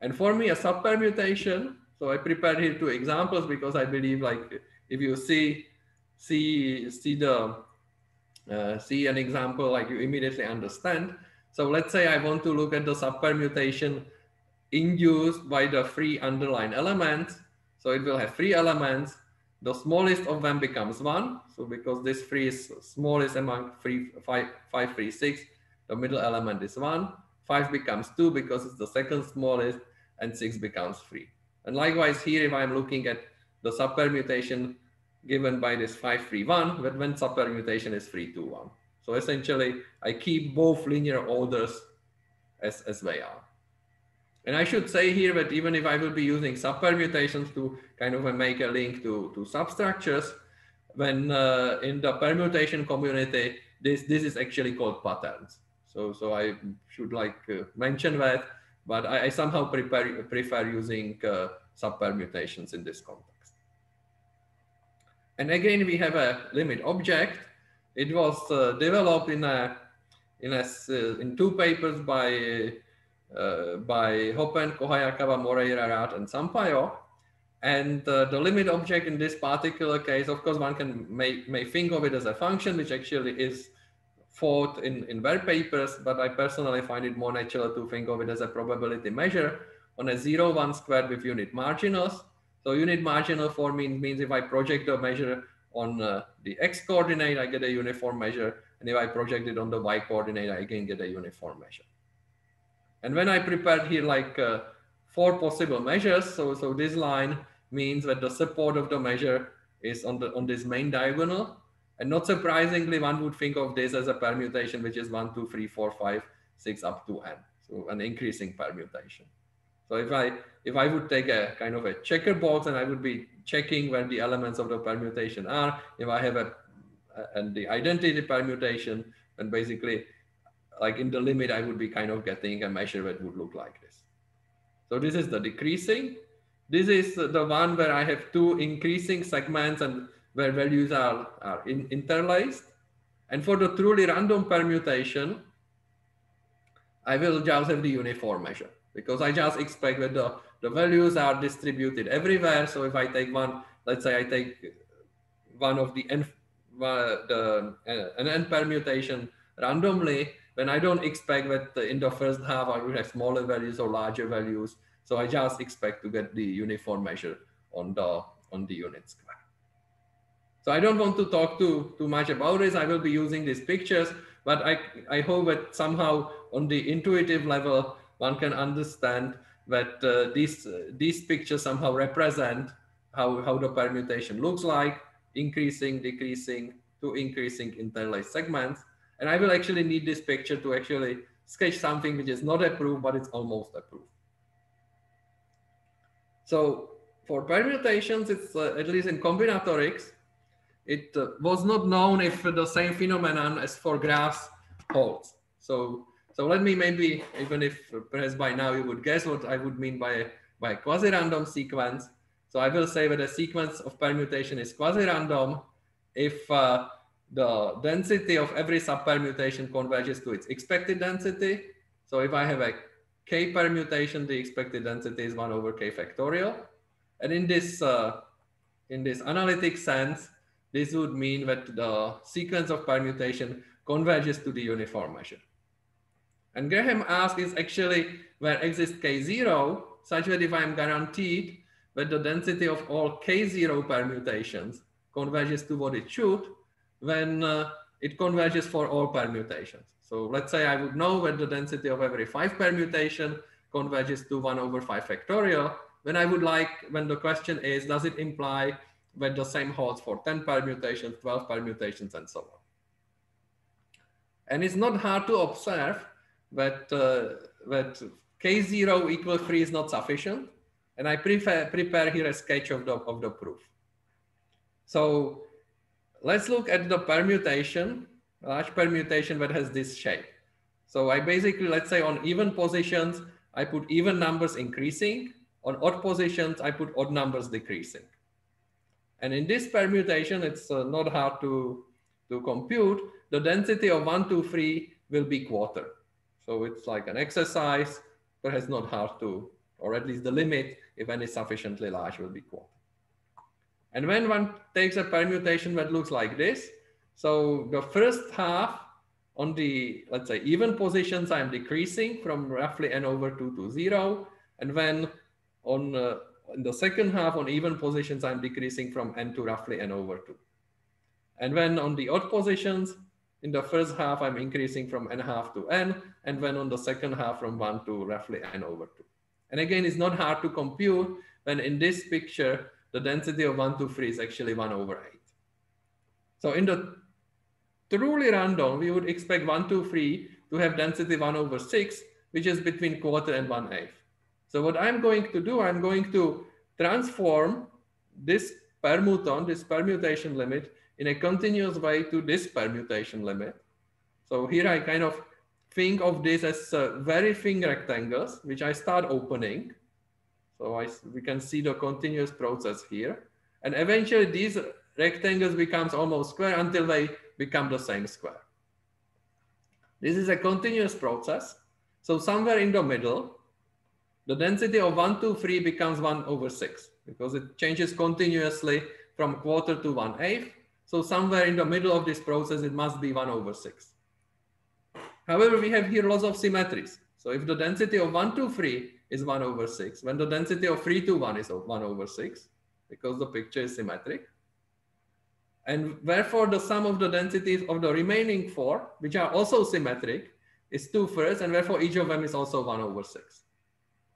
And for me, a subpermutation. So I prepared here two examples because I believe like if you see see see the uh, see an example like you immediately understand. So let's say I want to look at the subpermutation induced by the three underlying elements. So it will have three elements. The smallest of them becomes one. So because this three is smallest among three, five, five, three, six, the middle element is one. Five becomes two because it's the second smallest, and six becomes three. And likewise here, if I'm looking at the subpermutation given by this 531, but when subpermutation is 321. So essentially, I keep both linear orders as, as they are. And I should say here that even if I will be using subpermutations to kind of make a link to, to substructures, when uh, in the permutation community, this, this is actually called patterns. So, so I should like uh, mention that, but I, I somehow prepare, prefer using uh, subpermutations in this context. And again, we have a limit object. It was uh, developed in a in a in two papers by uh, by Hoppen, Kohayakawa, Moreira, Rath, and Sampaio. And uh, the limit object in this particular case, of course, one can may, may think of it as a function, which actually is thought in, in their papers, but I personally find it more natural to think of it as a probability measure on a zero one squared with unit marginals. So unit marginal for me means if I project a measure on uh, the x coordinate, I get a uniform measure. And if I project it on the y coordinate, I again get a uniform measure. And when I prepared here like uh, four possible measures, so, so this line means that the support of the measure is on, the, on this main diagonal. And not surprisingly, one would think of this as a permutation, which is one, two, three, four, five, six up to n. So an increasing permutation. So if I if I would take a kind of a checker box and I would be checking where the elements of the permutation are, if I have a and the identity permutation, and basically like in the limit, I would be kind of getting a measure that would look like this. So this is the decreasing. This is the one where I have two increasing segments and where values are, are in, interlaced. And for the truly random permutation, I will just have the uniform measure because I just expect that the, the values are distributed everywhere. So if I take one, let's say I take one of the n, the, uh, an n permutation randomly, then I don't expect that in the first half I will have smaller values or larger values. So I just expect to get the uniform measure on the on the unit square. So I don't want to talk too, too much about this. I will be using these pictures, but I, I hope that somehow on the intuitive level, one can understand that uh, these, uh, these pictures somehow represent how, how the permutation looks like, increasing, decreasing, to increasing interlaced segments. And I will actually need this picture to actually sketch something which is not approved, but it's almost approved. So for permutations, it's uh, at least in combinatorics, it uh, was not known if the same phenomenon as for graphs holds. So, so let me maybe, even if perhaps by now you would guess what I would mean by, by quasi-random sequence. So I will say that a sequence of permutation is quasi-random if uh, the density of every subpermutation converges to its expected density. So if I have a k permutation, the expected density is 1 over k factorial. And in this, uh, in this analytic sense, this would mean that the sequence of permutation converges to the uniform measure. And Graham asked is actually where exists K0 such that if I'm guaranteed that the density of all K0 permutations converges to what it should, then uh, it converges for all permutations. So let's say I would know that the density of every five permutation converges to one over five factorial, then I would like, when the question is, does it imply but the same holds for 10 permutations, 12 permutations, and so on. And it's not hard to observe that, uh, that K0 equals 3 is not sufficient. And I prefer, prepare here a sketch of the, of the proof. So let's look at the permutation, large permutation that has this shape. So I basically, let's say on even positions, I put even numbers increasing. On odd positions, I put odd numbers decreasing. And in this permutation, it's uh, not hard to, to compute. The density of one, two, three will be quarter. So it's like an exercise, but it's not hard to, or at least the limit, if n is sufficiently large, will be quarter. And when one takes a permutation that looks like this, so the first half on the, let's say, even positions, I'm decreasing from roughly n over 2 to 0. And then on uh, in the second half on even positions, I'm decreasing from n to roughly n over 2. And when on the odd positions, in the first half, I'm increasing from n half to n, and when on the second half from 1 to roughly n over 2. And again, it's not hard to compute when in this picture, the density of 1 to 3 is actually 1 over 8. So in the truly random, we would expect 1 to 3 to have density 1 over 6, which is between quarter and 1 eighth. So what I'm going to do, I'm going to transform this permuton, this permutation limit in a continuous way to this permutation limit. So here I kind of think of this as uh, very thin rectangles, which I start opening. So I, we can see the continuous process here. And eventually these rectangles becomes almost square until they become the same square. This is a continuous process. So somewhere in the middle, the density of 1 to 3 becomes 1 over 6 because it changes continuously from quarter to 1 eighth. So somewhere in the middle of this process, it must be 1 over 6. However, we have here lots of symmetries. So if the density of 1 to 3 is 1 over 6, when the density of 3 to 1 is 1 over 6, because the picture is symmetric. And therefore, the sum of the densities of the remaining four, which are also symmetric, is two first, and therefore each of them is also one over six.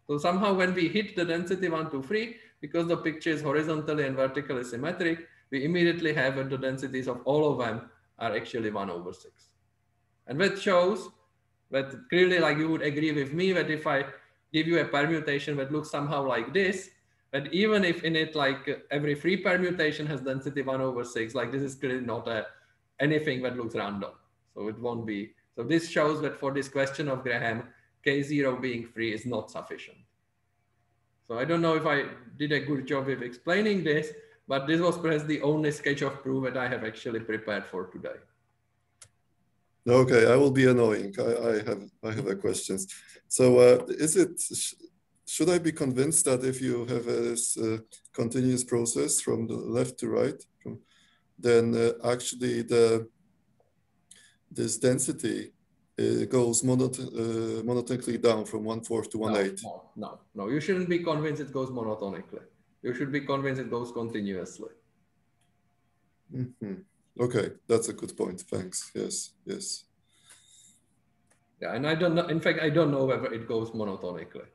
So somehow when we hit the density one, two, three, because the picture is horizontally and vertically symmetric, we immediately have that the densities of all of them are actually one over six. And that shows that clearly like you would agree with me that if I give you a permutation that looks somehow like this, that even if in it like every free permutation has density one over six, like this is clearly not a, anything that looks random. So it won't be. So this shows that for this question of Graham, K0 being free is not sufficient. So I don't know if I did a good job of explaining this, but this was perhaps the only sketch of proof that I have actually prepared for today. Okay, I will be annoying. I, I have I have a questions. So uh, is it should I be convinced that if you have a uh, continuous process from the left to right, then uh, actually the this density uh, goes monot uh, monotonically down from one fourth to one no, eighth? No, no, no, you shouldn't be convinced it goes monotonically. You should be convinced it goes continuously. Mm -hmm. Okay, that's a good point. Thanks. Yes, yes. Yeah, and I don't know. In fact, I don't know whether it goes monotonically.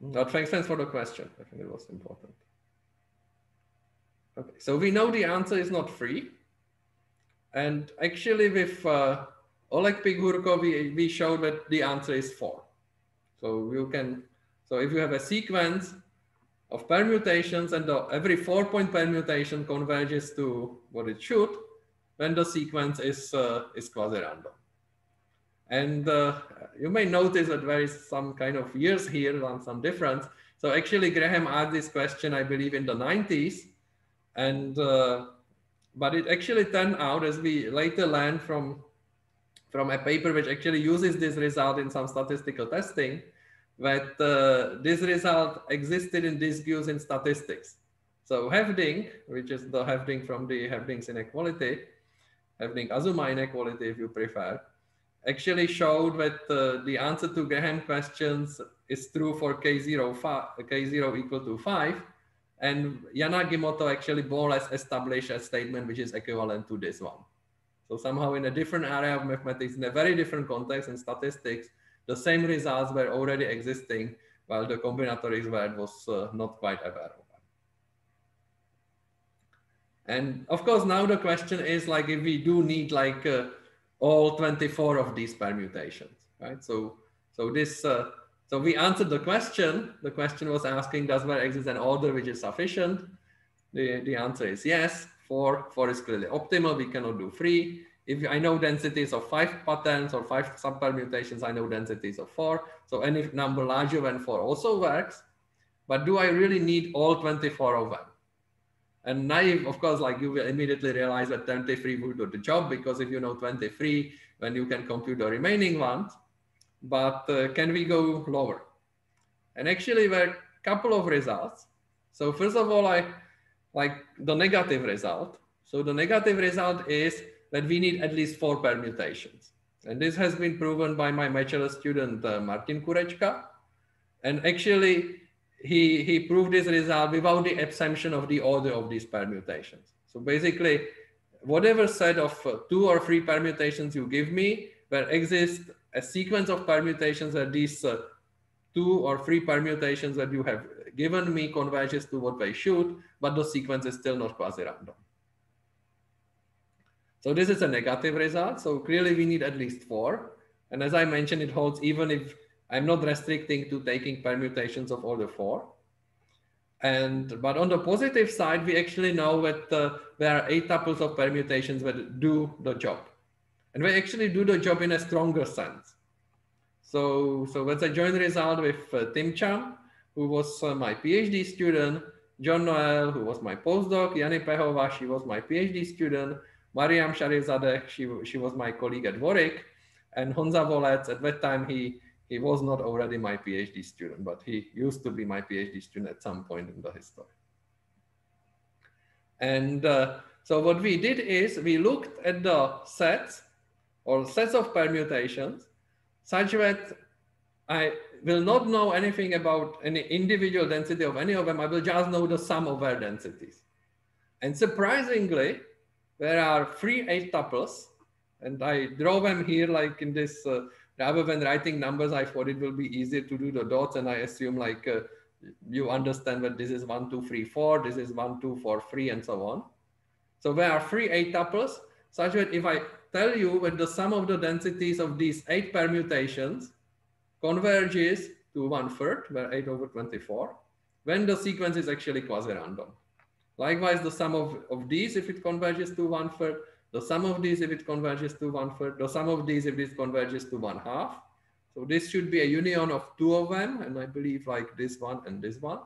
But thanks, thanks for the question. I think it was important. Okay, so we know the answer is not free. And actually with uh, Oleg Pikhurko, we, we showed that the answer is four. So you can, so if you have a sequence of permutations and the, every four point permutation converges to what it should, then the sequence is, uh, is quasi-random. And uh, you may notice that there is some kind of years here and some difference. So actually Graham asked this question, I believe in the 90s. And, uh, but it actually turned out as we later learned from, from a paper which actually uses this result in some statistical testing, that uh, this result existed in disuse in statistics. So Hoeffding, which is the Hoeffding from the Hoeffding's inequality, Hoeffding-Azuma inequality if you prefer, actually showed that uh, the answer to Graham questions is true for K0, K0 equal to 5. And Yanagimoto actually more or less established a statement which is equivalent to this one. So somehow in a different area of mathematics, in a very different context in statistics, the same results were already existing while the combinatorics world was uh, not quite aware of. And of course, now the question is like if we do need like uh, all 24 of these permutations, right? So, so this, uh, so we answered the question. The question was asking, does there exist an order which is sufficient? The, the answer is yes. Four, four is clearly optimal. We cannot do three. If I know densities of five patterns or five subpermutations, I know densities of four. So any number larger than four also works. But do I really need all 24 of them? And naive, of course, like you will immediately realize that 23 will do the job because if you know 23, then you can compute the remaining ones. But uh, can we go lower? And actually, there are a couple of results. So first of all, I like the negative result. So the negative result is that we need at least four permutations. And this has been proven by my bachelor student, uh, Martin Kurečka. And actually, he, he proved this result without the assumption of the order of these permutations. So basically, whatever set of uh, two or three permutations you give me, there exists a sequence of permutations that these uh, two or three permutations that you have given me converges to what they should, but the sequence is still not quasi-random. So this is a negative result. So clearly we need at least four. And as I mentioned, it holds even if I'm not restricting to taking permutations of all the four. And but on the positive side, we actually know that uh, there are eight tuples of permutations that do the job. And we actually do the job in a stronger sense. So, so that's a joint result with uh, Tim Chan, who was uh, my PhD student, John Noel, who was my postdoc, Yanni Pehova, she was my PhD student, Maryam Sharifzadeh, she, she was my colleague at Warwick, and Honza Volec, at that time he, he was not already my PhD student, but he used to be my PhD student at some point in the history. And uh, so what we did is we looked at the sets or sets of permutations such that I will not know anything about any individual density of any of them. I will just know the sum of their densities. And surprisingly, there are three eight tuples, and I draw them here like in this, uh, rather than writing numbers, I thought it will be easier to do the dots, and I assume like uh, you understand that this is one, two, three, four, this is one, two, four, three, and so on. So there are three eight tuples, such that if I tell you that the sum of the densities of these eight permutations converges to one third, where 8 over 24, when the sequence is actually quasi-random. Likewise, the sum of, of these, if it converges to one third, the sum of these, if it converges to one third, the sum of these, if it converges to one half. So this should be a union of two of them. And I believe like this one and this one.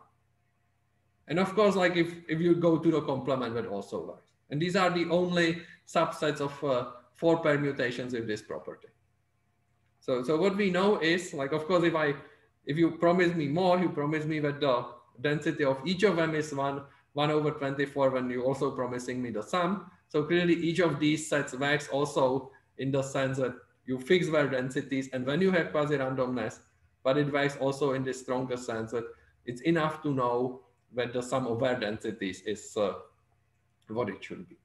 And of course, like if, if you go to the complement, that also works. And these are the only subsets of uh, four permutations with this property. So, so what we know is like, of course, if I, if you promise me more, you promise me that the density of each of them is one, one over 24 when you're also promising me the sum. So clearly each of these sets works also in the sense that you fix their densities and when you have quasi-randomness, but it works also in the stronger sense that it's enough to know that the sum of their densities is uh, what it should be.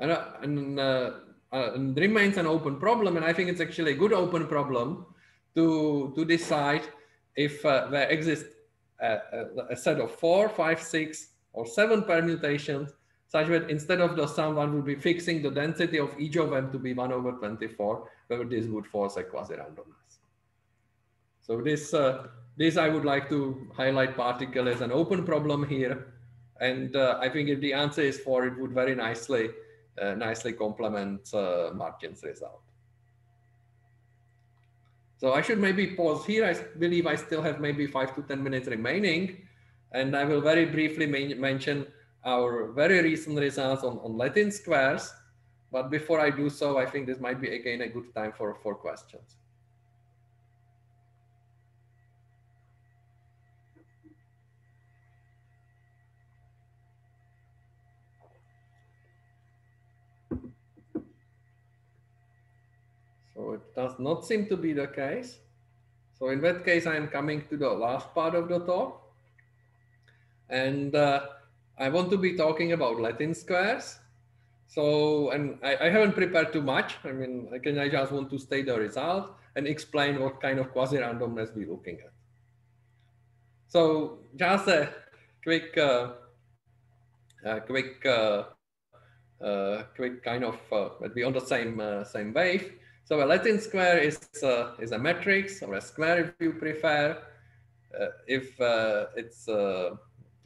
And, uh, and, uh, uh, and remains an open problem. And I think it's actually a good open problem to, to decide if uh, there exists a, a, a, set of four, five, six, or seven permutations such that instead of the sum, one would be fixing the density of each of them to be 1 over 24, whether this would force a quasi-randomness. So this, uh, this I would like to highlight particularly as an open problem here. And uh, I think if the answer is 4, it would very nicely, uh, nicely complement uh, Martin's result. So I should maybe pause here. I believe I still have maybe 5 to 10 minutes remaining. And I will very briefly mention our very recent results on, on Latin squares. But before I do so, I think this might be again a good time for, for questions. So it does not seem to be the case. So in that case, I am coming to the last part of the talk. And uh, I want to be talking about Latin squares. So, and I, I, haven't prepared too much. I mean, I can I just want to state the result and explain what kind of quasi-randomness we're looking at. So just a quick, uh, a quick, uh, uh, quick kind of, uh, but we on the same uh, same wave. So a Latin square is uh, is a matrix or a square if you prefer. Uh, if uh, it's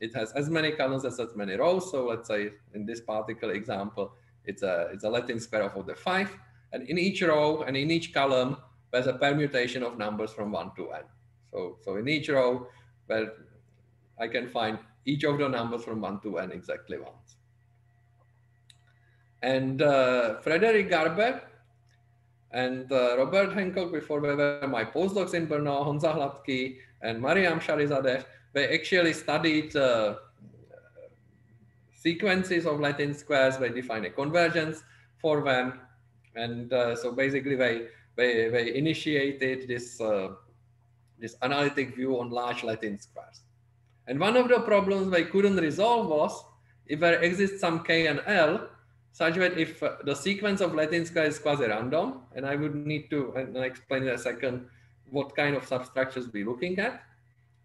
it has as many columns as as many rows. So let's say in this particular example, it's a, it's a Latin square of order five. And in each row and in each column, there's a permutation of numbers from one to n. So, so in each row, well, I can find each of the numbers from one to n exactly once. And uh, Frederik Garbe and uh, Robert Hancock, before they were my postdocs in Brno, Honza Hladký, and Maryam Sharifzadeh, they actually studied uh, sequences of Latin squares. They define a convergence for them. And uh, so basically they, they, they initiated this, uh, this analytic view on large Latin squares. And one of the problems they couldn't resolve was if there exists some K and L, such that if uh, the sequence of Latin squares is quasi-random, and I would need to and I'll explain in a second what kind of substructures we're looking at,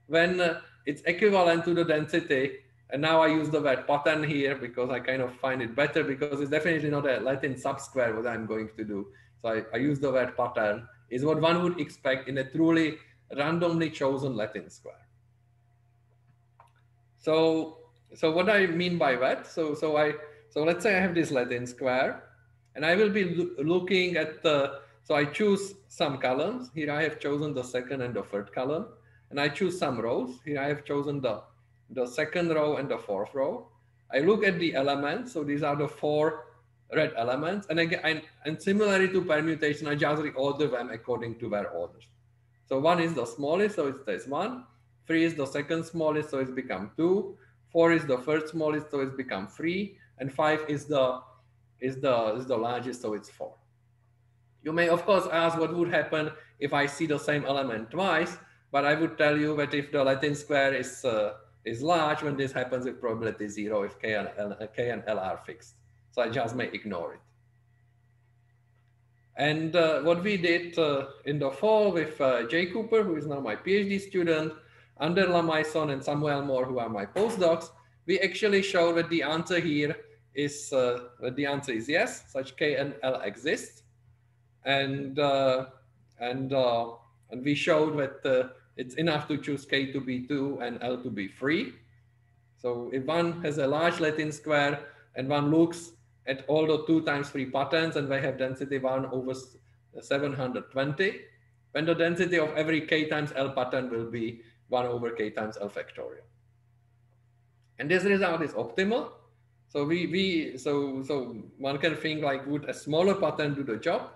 when uh, it's equivalent to the density. And now I use the word pattern here because I kind of find it better because it's definitely not a Latin subsquare what I'm going to do. So I, I use the word pattern is what one would expect in a truly randomly chosen Latin square. So, so what I mean by that, so, so I, so let's say I have this Latin square and I will be lo looking at the, so I choose some columns. Here I have chosen the second and the third column and I choose some rows. Here I have chosen the, the second row and the fourth row. I look at the elements. So these are the four red elements. And again, and, and similarly to permutation, I just reorder them according to their orders. So one is the smallest, so it stays one. Three is the second smallest, so it's become two. Four is the first smallest, so it's become three. And five is the is the is the largest, so it's four. You may of course ask what would happen if I see the same element twice. But I would tell you that if the Latin square is uh, is large, when this happens with probability zero, if k and, L, k and L are fixed. So I just may ignore it. And uh, what we did uh, in the fall with uh, Jay Cooper, who is now my PhD student, Ander Lamaison and Samuel Mohr, who are my postdocs, we actually showed that the answer here is uh, that the answer is yes, such K and L exist, and uh, and uh, and we showed that it's enough to choose K to be two and L to be three. So if one has a large Latin square and one looks at all the two times three patterns and they have density one over 720, then the density of every K times L pattern will be one over K times L factorial. And this result is optimal. So we, we so so one can think like would a smaller pattern do the job?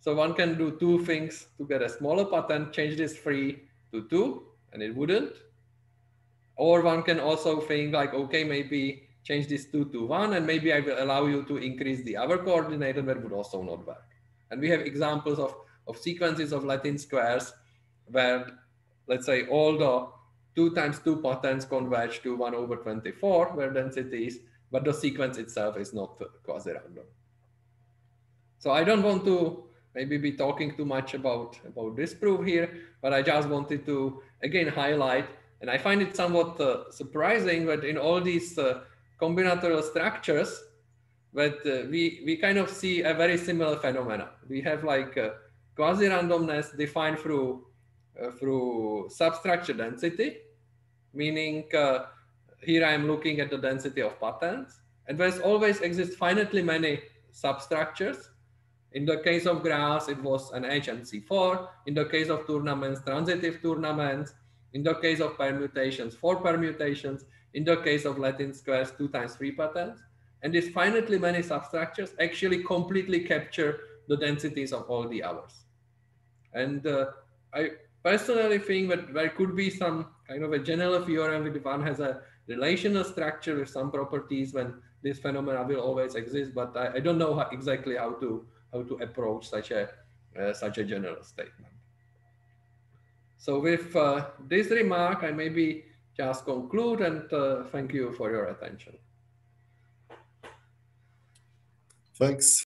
So one can do two things to get a smaller pattern, change this three to two, and it wouldn't. Or one can also think like, okay, maybe change this two to one, and maybe I will allow you to increase the other coordinate, and that would also not work. And we have examples of, of sequences of Latin squares where, let's say, all the two times two patterns converge to one over 24, where density is, but the sequence itself is not quasi-random. So I don't want to maybe be talking too much about, about this proof here, but I just wanted to, again, highlight, and I find it somewhat uh, surprising that in all these uh, combinatorial structures, that uh, we, we kind of see a very similar phenomena. We have like uh, quasi-randomness defined through, through substructure density, meaning uh, here I'm looking at the density of patterns, and there's always exist finitely many substructures in the case of graphs, it was an H and C4. In the case of tournaments, transitive tournaments. In the case of permutations, four permutations. In the case of Latin squares, two times three patterns. And these finitely many substructures actually completely capture the densities of all the others. And uh, I personally think that there could be some kind of a general theorem if one has a relational structure with some properties when this phenomena will always exist, but I, I don't know how, exactly how to how to approach such a uh, such a general statement. So with uh, this remark, I maybe just conclude and uh, thank you for your attention. Thanks.